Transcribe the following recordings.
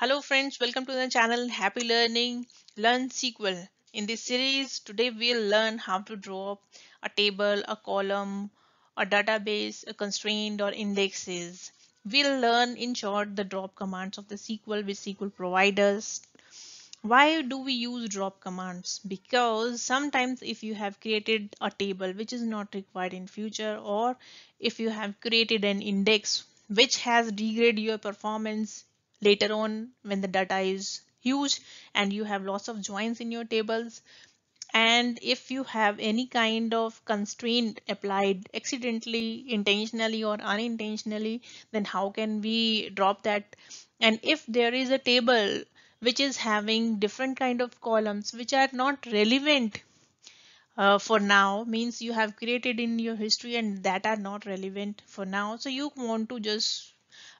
Hello friends, welcome to the channel Happy Learning Learn SQL. In this series, today we'll learn how to draw a table, a column, a database, a constraint or indexes. We'll learn in short the drop commands of the SQL which SQL providers. Why do we use drop commands? Because sometimes if you have created a table which is not required in future or if you have created an index which has degraded your performance later on when the data is huge and you have lots of joins in your tables. And if you have any kind of constraint applied accidentally intentionally or unintentionally then how can we drop that? And if there is a table which is having different kind of columns which are not relevant uh, for now means you have created in your history and that are not relevant for now. So you want to just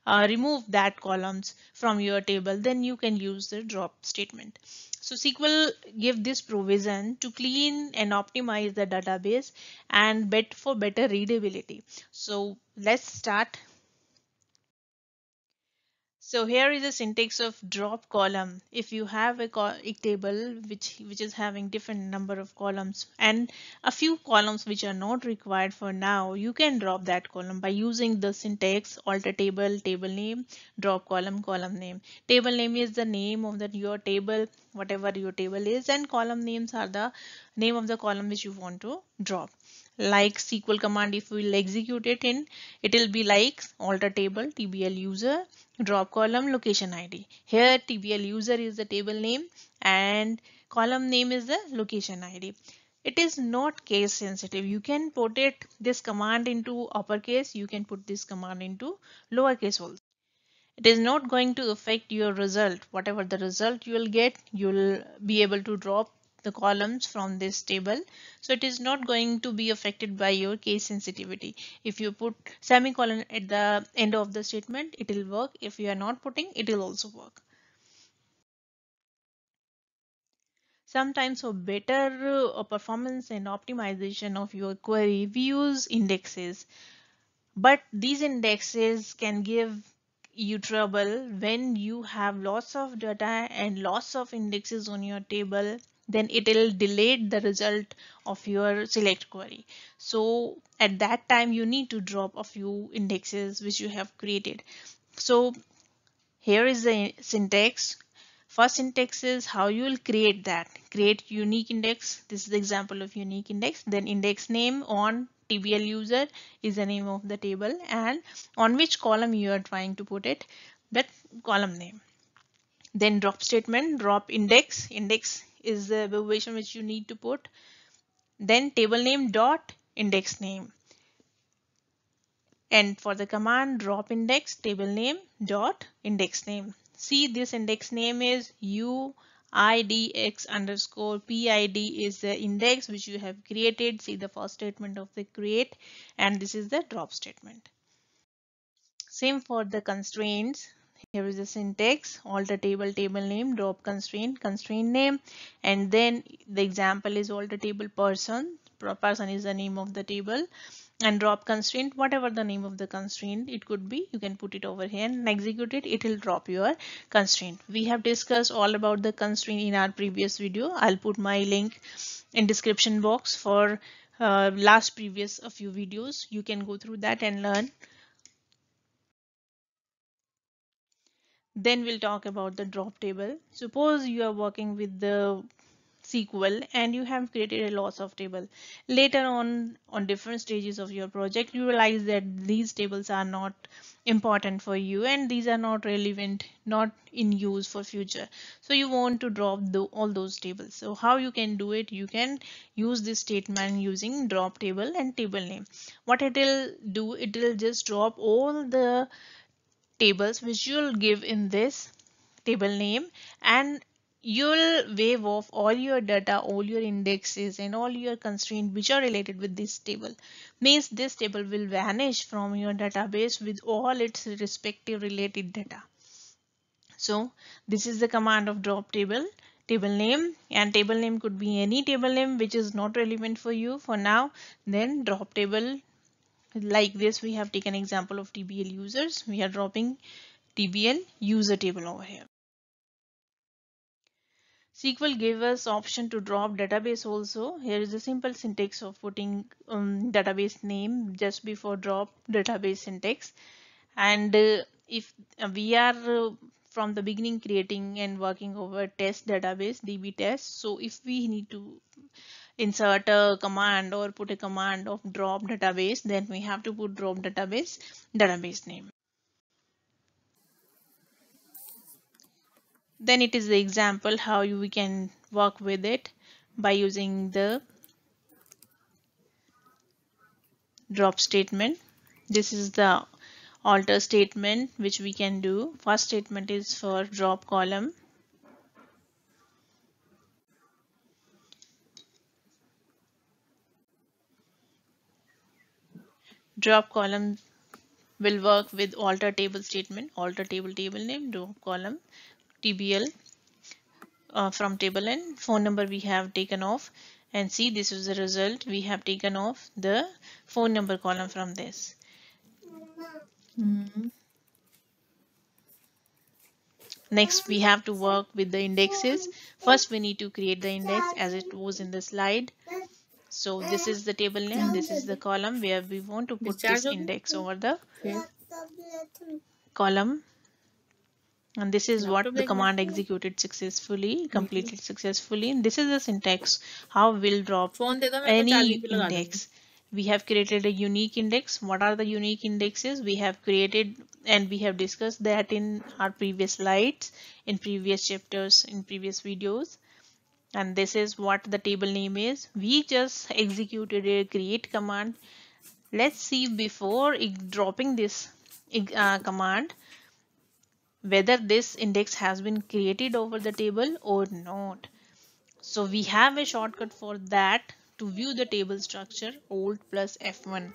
uh, remove that columns from your table then you can use the drop statement. So SQL give this provision to clean and optimize the database and bet for better readability. So let's start so here is a syntax of drop column. If you have a, a, table which which is having different number of columns and a few columns which are not required for now, you can drop that column by using the syntax alter table, table name, drop column, column name. Table name is the name of that your table, whatever your table is, and column names are the name of the column which you want to drop like SQL command if we will execute it in it will be like alter table tbl user drop column location id here tbl user is the table name and column name is the location id it is not case sensitive. You can put it this command into uppercase you can put this command into lowercase also. It is not going to affect your result. Whatever the result you will get you will be able to drop the columns from this table. So it is not going to be affected by your case sensitivity. If you put semicolon at the end of the statement it will work. If you are not putting it will also work. Sometimes for better uh, performance and optimization of your query we use indexes. But these indexes can give you trouble when you have lots of data and lots of indexes on your table then it will delete the result of your select query. So at that time you need to drop a few indexes which you have created. So here is the syntax. First syntax is how you will create that. Create unique index. This is the example of unique index. Then index name on TBL user is the name of the table and on which column you are trying to put it that column name. Then drop statement drop index index is the abbreviation which you need to put. Then table name dot index name. And for the command drop index table name dot index name. See this index name is u underscore pid is the index which you have created. See the first statement of the create and this is the drop statement. Same for the constraints here is the syntax. Alter table table name drop constraint constraint name and then the example is alter table person. Person is the name of the table. And drop constraint whatever the name of the constraint it could be you can put it over here and execute it. It will drop your constraint. We have discussed all about the constraint in our previous video. I'll put my link in description box for uh, last previous a few videos. You can go through that and learn Then we'll talk about the drop table. Suppose you are working with the SQL and you have created a lots of table. Later on, on different stages of your project, you realize that these tables are not important for you and these are not relevant, not in use for future. So you want to drop the, all those tables. So how you can do it? You can use this statement using drop table and table name. What it will do, it will just drop all the tables which you'll give in this table name and you'll wave off all your data all your indexes and all your constraints which are related with this table. Means this table will vanish from your database with all its respective related data. So this is the command of drop table table name and table name could be any table name which is not relevant for you for now. Then drop table like this we have taken example of tbl users we are dropping tbl user table over here SQL gave us option to drop database also. Here is a simple syntax of putting um, database name just before drop database syntax. And uh, if uh, we are uh, from the beginning creating and working over test database db test so if we need to insert a command or put a command of drop database then we have to put drop database database name. Then it is the example how we can work with it by using the drop statement. This is the alter statement which we can do. First statement is for drop column drop column will work with alter table statement alter table table name drop column tbl uh, from table and phone number we have taken off and see this is the result. We have taken off the phone number column from this. Mm. next we have to work with the indexes. First we need to create the index as it was in the slide so this is the table name this is the column where we want to put this index over the column. And this is what the command executed successfully completed successfully. And this is the syntax how we'll drop any index. we have created a unique index. What are the unique indexes? We have created and we have discussed that in our previous slides in previous chapters in previous videos and this is what the table name is we just executed a create command let's see before dropping this uh, command whether this index has been created over the table or not. So we have a shortcut for that to view the table structure alt plus F1.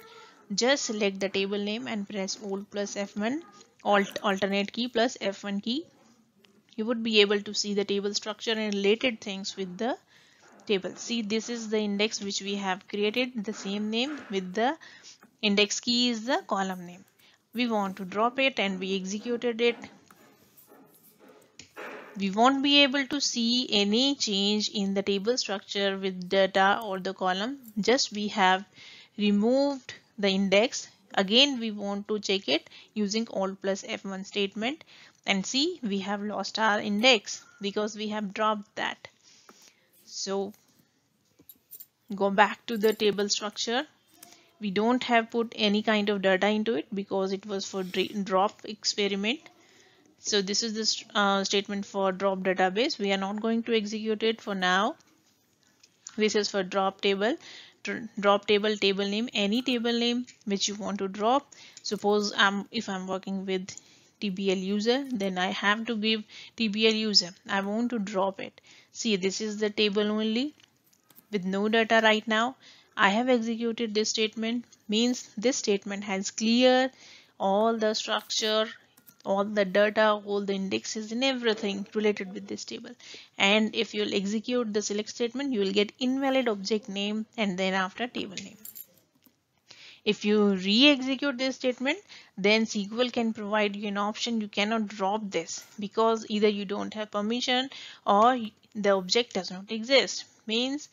Just select the table name and press alt plus F1 alt alternate key plus F1 key. You would be able to see the table structure and related things with the table. See this is the index which we have created the same name with the index key is the column name. We want to drop it and we executed it we won't be able to see any change in the table structure with data or the column just we have removed the index again we want to check it using alt plus f1 statement and see we have lost our index because we have dropped that so go back to the table structure we don't have put any kind of data into it because it was for drop experiment so this is the uh, statement for drop database. We are not going to execute it for now. This is for drop table. Drop table table name any table name which you want to drop. Suppose I'm if I'm working with TBL user then I have to give TBL user. I want to drop it. See this is the table only with no data right now. I have executed this statement means this statement has clear all the structure all the data all the indexes and everything related with this table and if you'll execute the select statement you will get invalid object name and then after table name if you re-execute this statement then SQL can provide you an option. You cannot drop this because either you don't have permission or the object does not exist. Means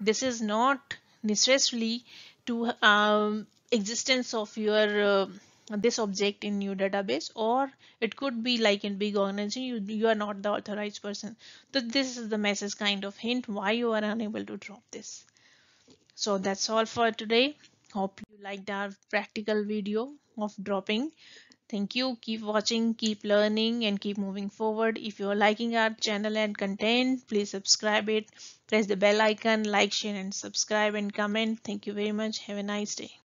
this is not necessarily to um, existence of your uh, this object in new database or it could be like in big organization you, you are not the authorized person. So this is the message kind of hint why you are unable to drop this. So that's all for today. Hope you liked our practical video of dropping. Thank you. Keep watching keep learning and keep moving forward. If you are liking our channel and content please subscribe it. Press the bell icon like share and subscribe and comment. Thank you very much. Have a nice day